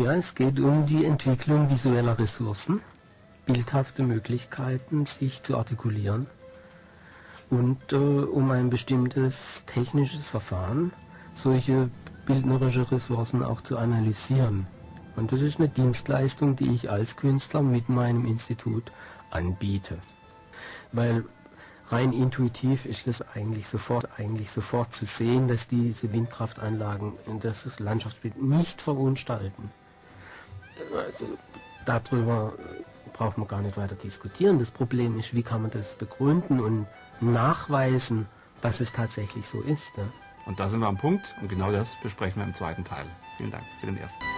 Ja, es geht um die Entwicklung visueller Ressourcen, bildhafte Möglichkeiten, sich zu artikulieren und äh, um ein bestimmtes technisches Verfahren, solche bildnerische Ressourcen auch zu analysieren. Und das ist eine Dienstleistung, die ich als Künstler mit meinem Institut anbiete. Weil rein intuitiv ist es eigentlich sofort, eigentlich sofort zu sehen, dass diese Windkraftanlagen das Landschaftsbild nicht verunstalten. Also, darüber braucht man gar nicht weiter diskutieren. Das Problem ist, wie kann man das begründen und nachweisen, dass es tatsächlich so ist. Ja? Und da sind wir am Punkt und genau das besprechen wir im zweiten Teil. Vielen Dank für den ersten.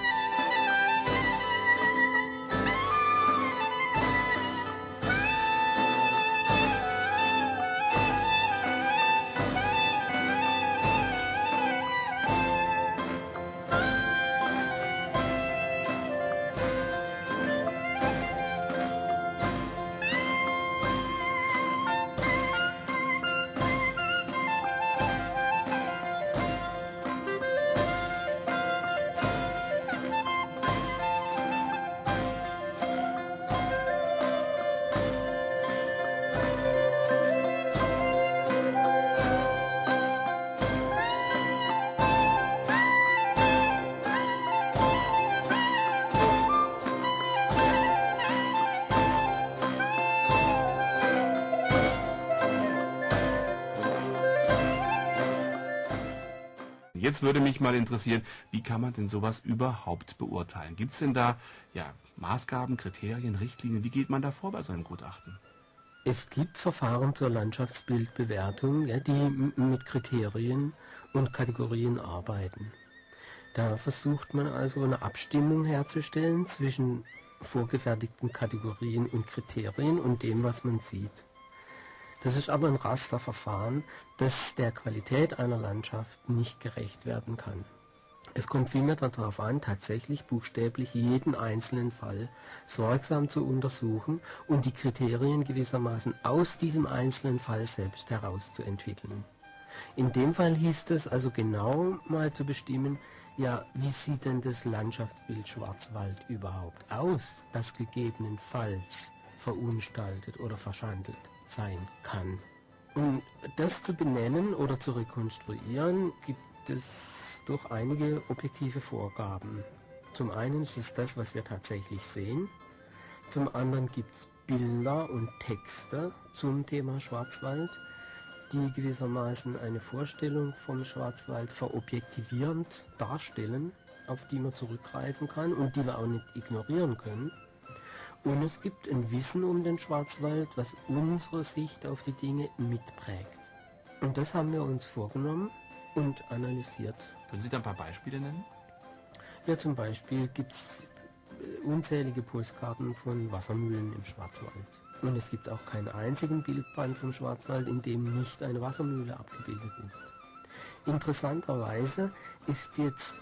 Jetzt würde mich mal interessieren, wie kann man denn sowas überhaupt beurteilen? Gibt es denn da ja, Maßgaben, Kriterien, Richtlinien? Wie geht man da vor bei so einem Gutachten? Es gibt Verfahren zur Landschaftsbildbewertung, ja, die mit Kriterien und Kategorien arbeiten. Da versucht man also eine Abstimmung herzustellen zwischen vorgefertigten Kategorien und Kriterien und dem, was man sieht. Das ist aber ein Rasterverfahren, das der Qualität einer Landschaft nicht gerecht werden kann. Es kommt vielmehr darauf an, tatsächlich buchstäblich jeden einzelnen Fall sorgsam zu untersuchen und die Kriterien gewissermaßen aus diesem einzelnen Fall selbst herauszuentwickeln. In dem Fall hieß es also genau mal zu bestimmen, ja, wie sieht denn das Landschaftsbild Schwarzwald überhaupt aus, das gegebenenfalls verunstaltet oder verschandelt sein kann. Um das zu benennen oder zu rekonstruieren, gibt es doch einige objektive Vorgaben. Zum einen ist es das, was wir tatsächlich sehen. Zum anderen gibt es Bilder und Texte zum Thema Schwarzwald, die gewissermaßen eine Vorstellung vom Schwarzwald verobjektivierend darstellen, auf die man zurückgreifen kann und die wir auch nicht ignorieren können. Und es gibt ein Wissen um den Schwarzwald, was unsere Sicht auf die Dinge mitprägt. Und das haben wir uns vorgenommen und analysiert. Können Sie da ein paar Beispiele nennen? Ja, zum Beispiel gibt es äh, unzählige Postkarten von Wassermühlen im Schwarzwald. Und es gibt auch keinen einzigen Bildband vom Schwarzwald, in dem nicht eine Wassermühle abgebildet ist. Interessanterweise ist jetzt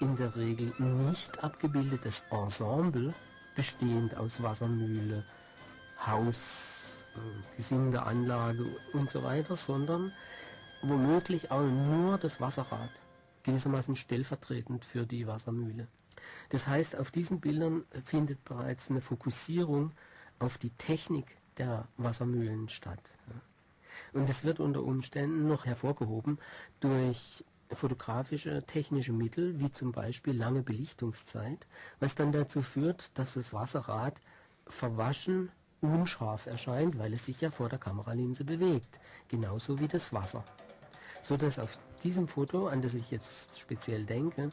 in der Regel nicht abgebildet das Ensemble bestehend aus Wassermühle, Haus, äh, Gesindeanlage und so weiter, sondern womöglich auch nur das Wasserrad, gewissermaßen stellvertretend für die Wassermühle. Das heißt, auf diesen Bildern findet bereits eine Fokussierung auf die Technik der Wassermühlen statt. Und es wird unter Umständen noch hervorgehoben durch fotografische technische Mittel, wie zum Beispiel lange Belichtungszeit, was dann dazu führt, dass das Wasserrad verwaschen unscharf erscheint, weil es sich ja vor der Kameralinse bewegt, genauso wie das Wasser. So dass auf diesem Foto, an das ich jetzt speziell denke,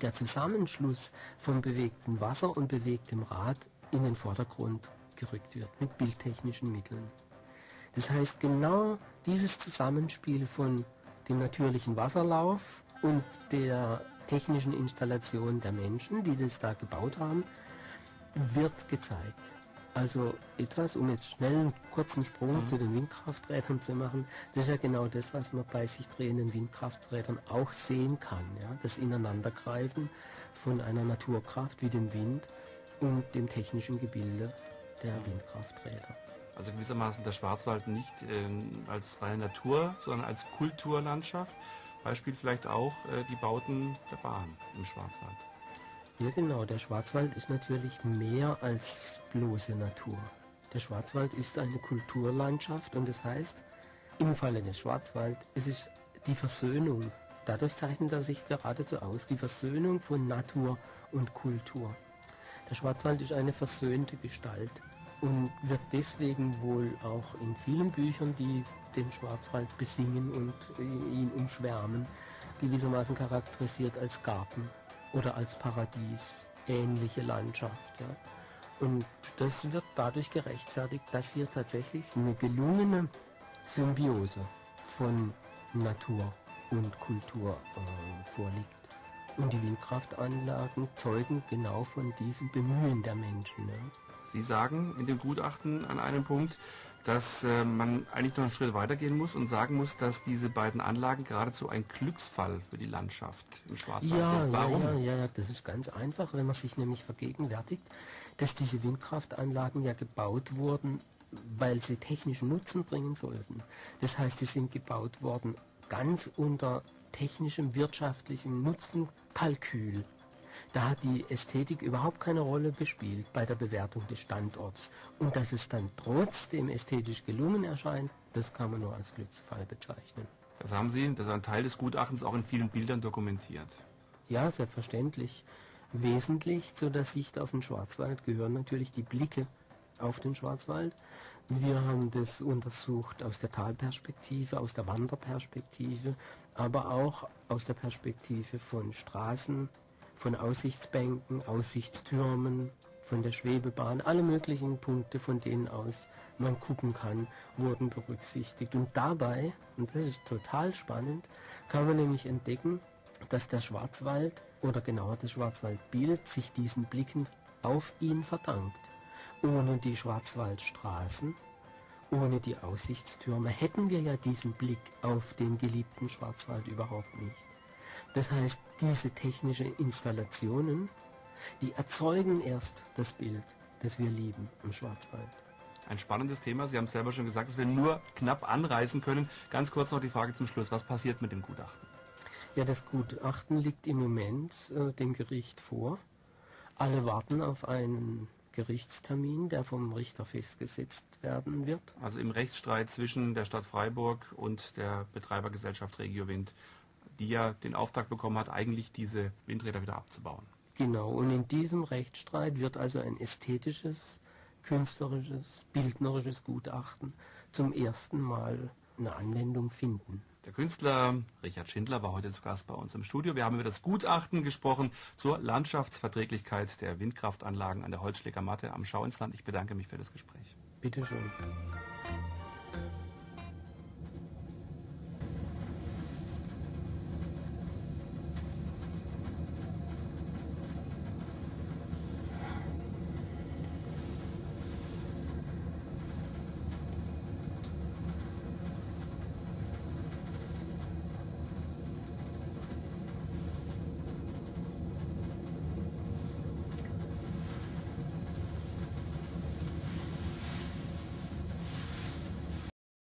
der Zusammenschluss von bewegtem Wasser und bewegtem Rad in den Vordergrund gerückt wird mit bildtechnischen Mitteln. Das heißt, genau dieses Zusammenspiel von dem natürlichen Wasserlauf und der technischen Installation der Menschen, die das da gebaut haben, wird gezeigt. Also etwas, um jetzt schnell einen kurzen Sprung mhm. zu den Windkrafträdern zu machen, das ist ja genau das, was man bei sich drehenden Windkrafträdern auch sehen kann. Ja? Das Ineinandergreifen von einer Naturkraft wie dem Wind und dem technischen Gebilde der Windkrafträder. Also gewissermaßen der Schwarzwald nicht ähm, als reine Natur, sondern als Kulturlandschaft. Beispiel vielleicht auch äh, die Bauten der Bahn im Schwarzwald. Ja genau, der Schwarzwald ist natürlich mehr als bloße Natur. Der Schwarzwald ist eine Kulturlandschaft und das heißt, im Falle des Schwarzwald, es ist die Versöhnung. Dadurch zeichnet er sich geradezu aus, die Versöhnung von Natur und Kultur. Der Schwarzwald ist eine versöhnte Gestalt und wird deswegen wohl auch in vielen Büchern, die den Schwarzwald besingen und ihn umschwärmen, gewissermaßen charakterisiert als Garten oder als Paradies, ähnliche Landschaft. Ja. Und das wird dadurch gerechtfertigt, dass hier tatsächlich eine gelungene Symbiose von Natur und Kultur äh, vorliegt. Und die Windkraftanlagen zeugen genau von diesem Bemühen der Menschen. Ja. Sie sagen in dem Gutachten an einem Punkt, dass äh, man eigentlich noch einen Schritt weitergehen muss und sagen muss, dass diese beiden Anlagen geradezu ein Glücksfall für die Landschaft im Schwarzwald ja, sind. Warum? Ja, ja, ja, das ist ganz einfach, wenn man sich nämlich vergegenwärtigt, dass diese Windkraftanlagen ja gebaut wurden, weil sie technischen Nutzen bringen sollten. Das heißt, sie sind gebaut worden ganz unter technischem wirtschaftlichem Nutzenkalkül. Da hat die Ästhetik überhaupt keine Rolle gespielt bei der Bewertung des Standorts. Und dass es dann trotzdem ästhetisch gelungen erscheint, das kann man nur als Glücksfall bezeichnen. Das haben Sie, das ist ein Teil des Gutachtens, auch in vielen Bildern dokumentiert. Ja, selbstverständlich. Wesentlich zu der Sicht auf den Schwarzwald gehören natürlich die Blicke auf den Schwarzwald. Wir haben das untersucht aus der Talperspektive, aus der Wanderperspektive, aber auch aus der Perspektive von Straßen, von Aussichtsbänken, Aussichtstürmen, von der Schwebebahn, alle möglichen Punkte, von denen aus man gucken kann, wurden berücksichtigt. Und dabei, und das ist total spannend, kann man nämlich entdecken, dass der Schwarzwald oder genauer das Schwarzwaldbild sich diesen Blicken auf ihn verdankt. Ohne die Schwarzwaldstraßen, ohne die Aussichtstürme hätten wir ja diesen Blick auf den geliebten Schwarzwald überhaupt nicht. Das heißt, diese technischen Installationen, die erzeugen erst das Bild, das wir lieben im Schwarzwald. Ein spannendes Thema. Sie haben es selber schon gesagt, dass wir nur knapp anreißen können. Ganz kurz noch die Frage zum Schluss. Was passiert mit dem Gutachten? Ja, das Gutachten liegt im Moment äh, dem Gericht vor. Alle warten auf einen Gerichtstermin, der vom Richter festgesetzt werden wird. Also im Rechtsstreit zwischen der Stadt Freiburg und der Betreibergesellschaft Regiowind die ja den Auftrag bekommen hat, eigentlich diese Windräder wieder abzubauen. Genau, und in diesem Rechtsstreit wird also ein ästhetisches, künstlerisches, bildnerisches Gutachten zum ersten Mal eine Anwendung finden. Der Künstler Richard Schindler war heute zu Gast bei uns im Studio. Wir haben über das Gutachten gesprochen zur Landschaftsverträglichkeit der Windkraftanlagen an der Holzschlägermatte am Schauinsland. Ich bedanke mich für das Gespräch. Bitte schön.